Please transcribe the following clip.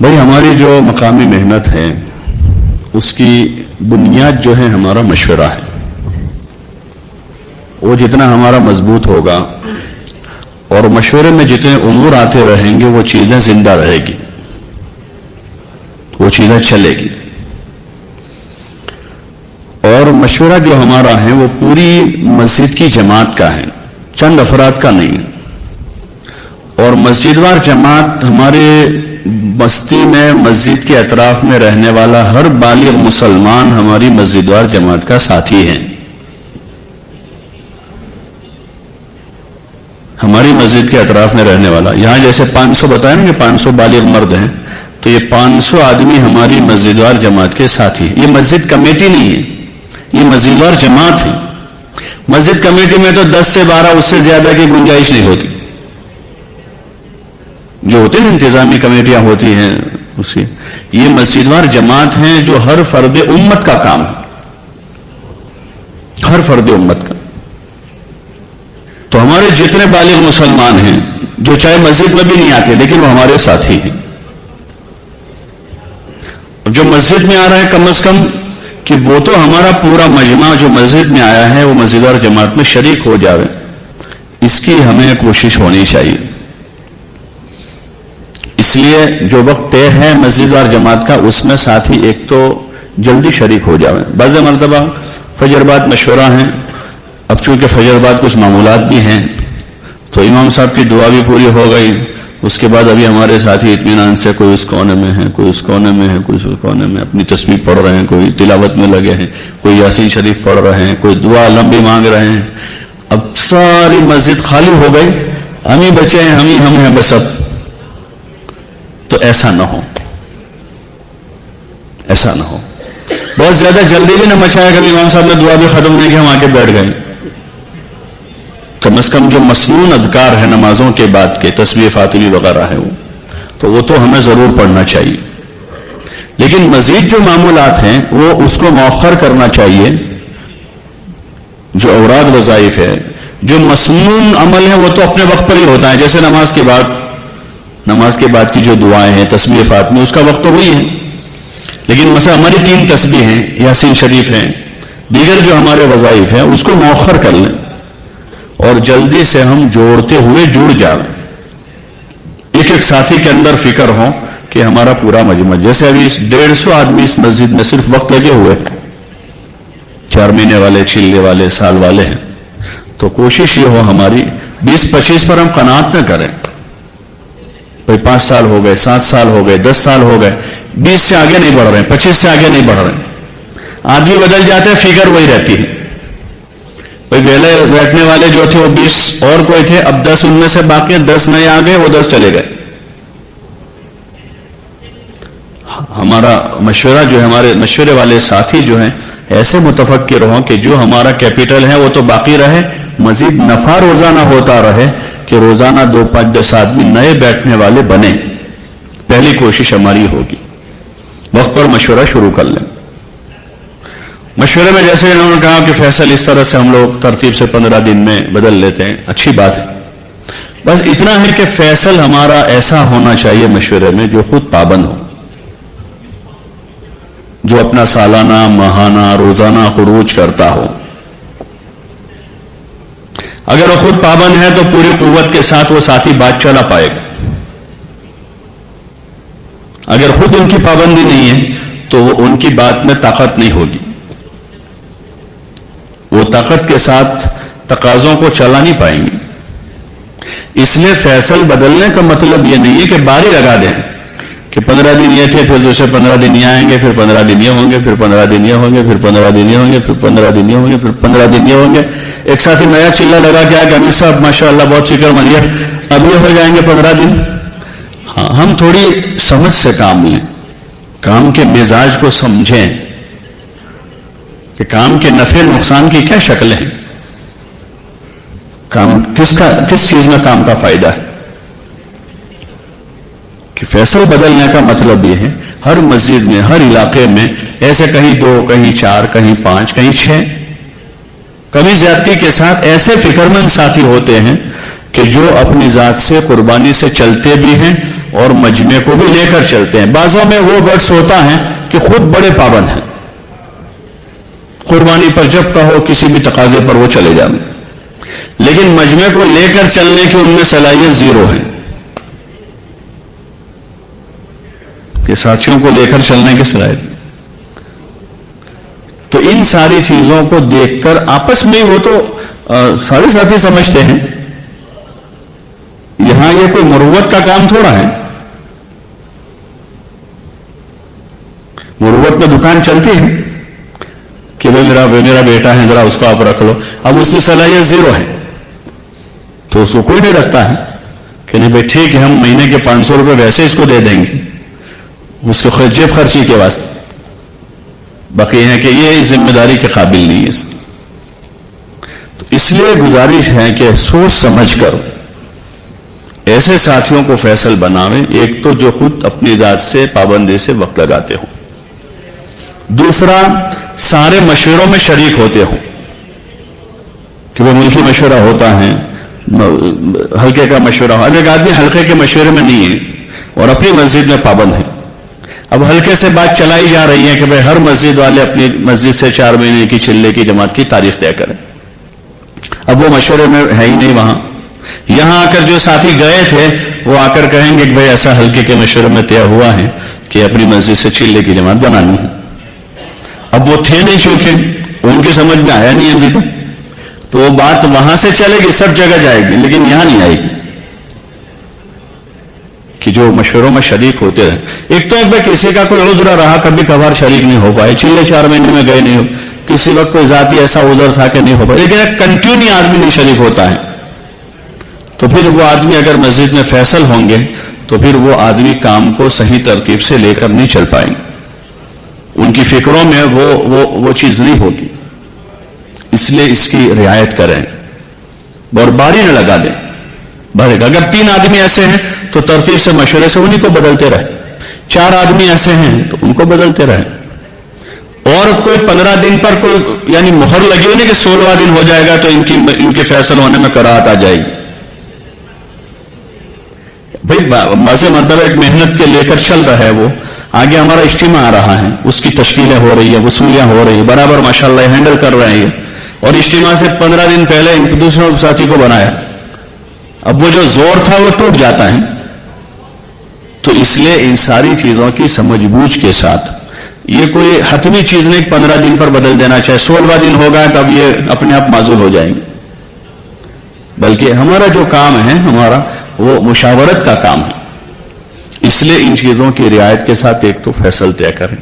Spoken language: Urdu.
بھائی ہماری جو مقامی محنت ہے، اس کی بنیاد جو ہے ہمارا مشورہ ہے۔ وہ جتنا ہمارا مضبوط ہوگا، اور مشورے میں جتنے امور آتے رہیں گے، وہ چیزیں زندہ رہے گی۔ وہ چیزیں چلے گی۔ اور مشورہ جو ہمارا ہے، وہ پوری مسجد کی جماعت کا ہے۔ چند افراد کا نہیں۔ اور مسجد وار جماعت ہمارے بستی میں، مسجد کے اطراف میں رہنے والا ہر بالغ مسلمان ہماری مسجدوار جماعت کا ساتھی ہے۔ ہماری مسجد کے اطراف میں رہنے والا، یہاں جیسے پانچ سو بتایا نا کہ پانچ سو بالغ مرد ہیں، تو یہ پانچ سو آدمی ہماری مسجدوار جماعت کے ساتھی یہ مسجد کمیٹی نہیں ہے، یہ مسجدوار جماعت ہے۔ مسجد کمیٹی میں تو دس سے بارہ اس سے زیادہ کی گنجائش نہیں ہوتی۔ جو ہوتے ہیں انتظامی کمیٹیاں ہوتی ہیں اسی یہ مسجد وار جماعت ہیں جو ہر فرد امت کا کام ہے۔ ہر فرد امت کا۔ تو ہمارے جتنے بالغ مسلمان ہیں، جو چاہے مسجد میں بھی نہیں آتے، لیکن وہ ہمارے ساتھی ہیں۔ جو مسجد میں آ رہا ہے کم از کم، کہ وہ تو ہمارا پورا مجمع جو مسجد میں آیا ہے، وہ مسجد اور جماعت میں شریک ہو جاوے۔ اس کی ہمیں کوشش ہونی چاہیے۔ اس لیے جو وقت طے ہے مسجد اور جماعت کا، اس میں ساتھ ہی ایک تو جلدی شریک ہو جاوے بعض مرتبہ فجر بعد مشورہ ہیں۔ اب چونکہ فجر بعد کچھ معمولات بھی ہیں، تو امام صاحب کی دعا بھی پوری ہو گئی۔ اس کے بعد ابھی ہمارے ساتھی اطمینان سے کوئی اس کونے میں ہے کوئی اس کونے میں ہے کوئی اس کونے میں اپنی تصویر پڑھ رہے ہیں، کوئی تلاوت میں لگے ہیں، کوئی یاسین شریف پڑھ رہے ہیں، کوئی دعا لمبی مانگ رہے ہیں۔ اب ساری مسجد خالی ہو گئی۔ ہم ہی بچے ہیں، ہم ہی ہم ہیں، بس اب تو ایسا نہ ہو۔ ایسا نہ ہو۔ بہت زیادہ جلدی بھی نہ مچایا کبھی امام صاحب نے دعا بھی ختم نہیں کہ ہم آ کے بیٹھ گئے۔ کم از کم جو مصنون اذکار ہے نمازوں کے بعد کے تصویر فاطمی وغیرہ ہے وہ، تو وہ تو ہمیں ضرور پڑھنا چاہیے۔ لیکن مزید جو معمولات ہیں، وہ اس کو مؤخر کرنا چاہیے۔ جو اوراد وظائف ہے جو مصنون عمل ہے وہ تو اپنے وقت پر ہی ہوتا ہے۔ جیسے نماز کے بعد نماز کے بعد کی جو دعائیں ہیں تصویر فاطمی اس کا وقت تو وہی ہے۔ لیکن مثلا ہماری تین تصویر ہیں، یاسین شریف ہیں، دیگر جو ہمارے وظائف ہیں، اس کو مؤخر کر لیں۔ اور جلدی سے ہم جوڑتے ہوئے جڑ جائیں۔ ایک ایک ساتھی کے اندر فکر ہو کہ ہمارا پورا مجمع، جیسے ابھی ڈیڑھ سو آدمی اس مسجد میں صرف وقت لگے ہوئے چار مہینے والے چلے والے، سال والے ہیں۔ تو کوشش یہ ہو ہماری، بیس پچیس پر ہم قناعت نہ کریں۔ بھائی پانچ سال ہو گئے، سات سال ہو گئے، دس سال ہو گئے، بیس سے آگے نہیں بڑھ رہے، پچیس سے آگے نہیں بڑھ رہے۔ آدمی بدل جاتے ہیں فکر وہی رہتی ہے۔ بھائی ویلے بیٹھنے والے جو تھے وہ بیس اور کوئی تھے، اب دس ان میں سے باقی دس نئے آ گئے وہ دس چلے گئے۔ ہمارا مشورہ جو ہے، ہمارے مشورے والے ساتھی جو ہیں، ایسے متفق رہو کہ جو ہمارا کیپٹل ہے، وہ تو باقی رہے، مزید نفع روزانہ ہوتا رہے۔ کہ روزانہ دو پانچ دس آدمی نئے بیٹھنے والے بنے، پہلی کوشش ہماری ہوگی۔ وقت پر مشورہ شروع کر لیں۔ مشورے میں جیسے انہوں نے کہا کہ فیصل اس طرح سے ہم لوگ ترتیب سے پندرہ دن میں بدل لیتے ہیں، اچھی بات ہے۔ بس اتنا ہے کہ فیصل ہمارا ایسا ہونا چاہیے مشورے میں جو خود پابند ہو۔ جو اپنا سالانہ، ماہانہ، روزانہ خروج کرتا ہو۔ اگر وہ خود پابند ہے تو پوری قوت کے ساتھ وہ ساتھی بات چلا پائے گا۔ اگر خود ان کی پابندی نہیں ہے تو وہ ان کی بات میں طاقت نہیں ہوگی۔ وہ طاقت کے ساتھ تقاضوں کو چلا نہیں پائیں گے اس لیے فیصل بدلنے کا مطلب یہ نہیں ہے کہ باری لگا دیں۔ کہ پندرہ دن یہ تھے، پھر دوسرے پندرہ دن یہ آئیں گے، پھر پندرہ دن یہ ہوں گے، پھر پندرہ دن یہ ہوں گے، پھر پندرہ دن یہ ہوں گے، پھر پندرہ دن یہ ہوں گے، پھر پندرہ دن یہ ہوں گے۔ ایک ساتھی نیا چلا لگا کے آئے امیر صاحب ماشاء اللہ بہت فکر مند اب یہ ہو جائیں گے پندرہ دن۔ ہاں ہم تھوڑی سمجھ سے کام لیں۔ کام کے مزاج کو سمجھیں کہ کام کے نفع نقصان کی کیا شکل ہے کام، کس کا، کس چیز میں کام کا فائدہ ہے؟ کہ فیصل بدلنے کا مطلب یہ ہے، ہر مسجد میں، ہر علاقے میں ایسے کہیں دو، کہیں چار، کہیں پانچ، کہیں چھ۔ کبھی زیادتی کے ساتھ ایسے فکر مند ساتھی ہوتے ہیں کہ جو اپنی ذات سے، قربانی سے چلتے بھی ہیں اور مجمع کو بھی لے کر چلتے ہیں۔ بعضوں میں وہ گٹس ہوتا ہے کہ خود بڑے پابند ہیں۔ قربانی پر جب کہو کسی بھی تقاضے پر وہ چلے جائیں لیکن مجمع کو لے کر چلنے کی ان میں صلاحیت زیرو ہے۔ کہ ساتھیوں کو لے کر چلنے کی صلاحیت تو ان ساری چیزوں کو دیکھ کر آپس میں وہ تو سارے ساتھی سمجھتے ہیں۔ یہاں یہ کوئی مروت کا کام تھوڑا ہے۔ مروت میں دکان چلتی ہے کہ بھائی میرا میرا بیٹا ہے، ذرا اس کو آپ رکھ لو۔ اب اس میں صلاحیت زیرو ہے۔ تو اس کو کوئی نہیں رکھتا ہے کہ نہیں بھائی ٹھیک ہے، ہم مہینے کے پانچ سو روپئے ویسے اس کو دے دیں گے۔ اس کو جیب خرچی کے واسطے۔ باقی ہے کہ یہ ذمہ داری کے قابل نہیں ہے تو اس لیے گزارش ہے کہ سوچ سمجھ کر ایسے ساتھیوں کو فیصل بناویں، ایک تو جو خود اپنی ذات سے پابندی سے وقت لگاتے ہوں۔ دوسرا، سارے مشوروں میں شریک ہوتے ہوں۔ کہ وہ ملکی مشورہ ہوتا ہے ہلکے کا مشورہ۔ ہو ایک آدمی ہلکے کے مشورے میں نہیں ہے اور اپنی مسجد میں پابند ہے۔ اب ہلکے سے بات چلائی جا رہی ہے کہ بھائی ہر مسجد والے اپنی مسجد سے چار مہینے کی چلے کی جماعت کی تاریخ طے کریں۔ اب وہ مشورے میں ہے ہی نہیں وہاں۔ یہاں آ کر جو ساتھی گئے تھے، وہ آ کر کہیں گے کہ بھائی ایسا ہلکے کے مشورے میں طے ہوا ہے کہ اپنی مسجد سے چلے کی جماعت بنانی ہے۔ اب وہ تھے نہیں چونکہ ان کی سمجھ میں آیا نہیں ابھی تک۔ تو وہ بات وہاں سے چلے گی، سب جگہ جائے گی، لیکن یہاں نہیں آئے گی۔ کہ جو مشوروں میں شریک ہوتے رہے ایک تو ایک بھائی کسی کا کوئی عذر رہا کبھی کبھار شریک نہیں ہو پائے چلے چار مہینے میں گئے نہیں ہو۔ کسی وقت کوئی ذاتی ایسا ادھر تھا کہ نہیں ہو پائے لیکن ایک کنٹینیو آدمی نہیں شریک ہوتا ہے۔ تو پھر وہ آدمی اگر مسجد میں فیصل ہوں گے تو پھر وہ آدمی کام کو صحیح ترتیب سے لے کر نہیں چل پائیں گے۔ ان کی فکروں میں وہ وہ, وہ چیز نہیں ہوگی۔ اس لیے اس کی رعایت کریں۔ اور باری نہ لگا دیں۔ بھرے گا اگر تین آدمی ایسے ہیں تو ترتیب سے مشورے سے انہیں کو بدلتے رہے۔ چار آدمی ایسے ہیں تو ان کو بدلتے رہے۔ اور کوئی پندرہ دن پر کوئی یعنی مہر لگی ہو نہیں کہ سولہواں دن ہو جائے گا تو ان کی، ان کے فیصل ہونے میں کراہت آ جائے گی۔ بھائی مزے مطلب ایک محنت کے لے کر چل رہا ہے وہ۔ آگے ہمارا اجتماع آ رہا ہے۔ اس کی تشکیلیں ہو رہی ہے وصولیاں ہو رہی ہے برابر ماشاءاللہ ہینڈل کر رہے ہیں۔ اور اجتماع سے پندرہ دن پہلے دوسرے ساتھی کو بنایا۔ اب وہ جو زور تھا وہ ٹوٹ جاتا ہے۔ تو اس لیے ان ساری چیزوں کی سمجھ بوجھ کے ساتھ یہ کوئی حتمی چیز نہیں پندرہ دن پر بدل دینا چاہے سولہواں دن ہوگا تب یہ اپنے آپ معذول ہو جائیں گے۔ بلکہ ہمارا جو کام ہے، ہمارا وہ مشاورت کا کام ہے۔ اس لیے ان چیزوں کی رعایت کے ساتھ ایک تو فیصل طے کریں۔